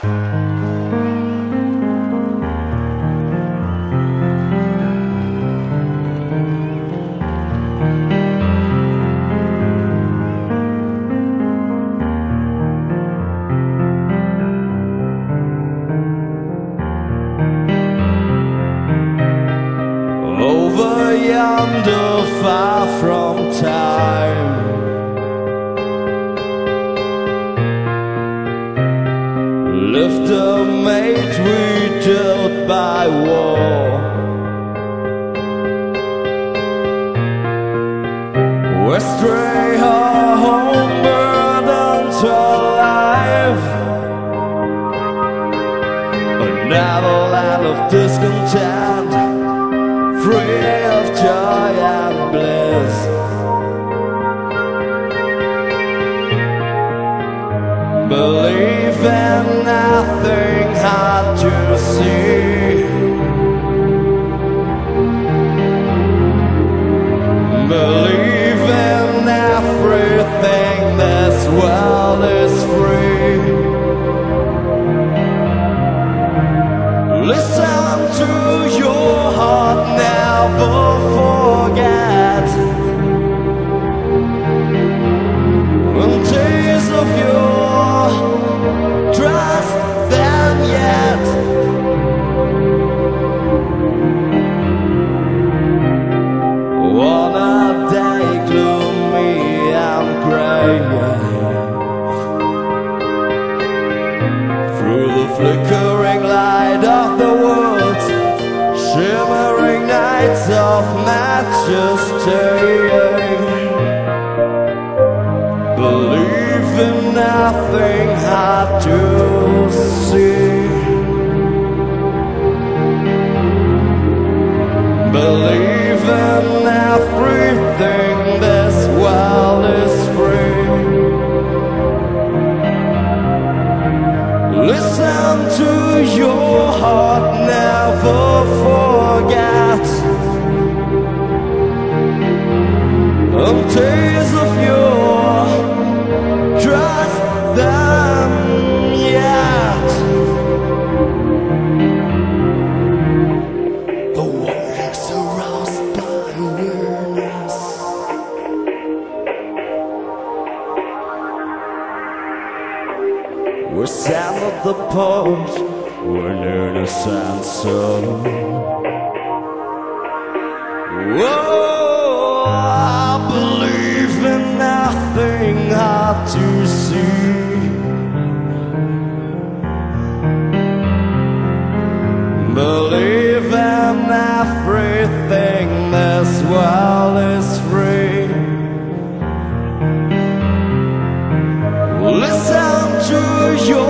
over yonder, far Left a mate rebuilt by war. We stray our homeward unto life. Another land of discontent free In nothing hard to see. Believe flickering light of the woods, shimmering nights of majesty. Believe in nothing hard to see. Believe in everything, heart, never forget. On days of your trust them yet. The is aroused by awareness. We're sat at the port, we're near the sandstone. Whoa, I believe in nothing hard to see. Believe in everything, this world is free. Listen to your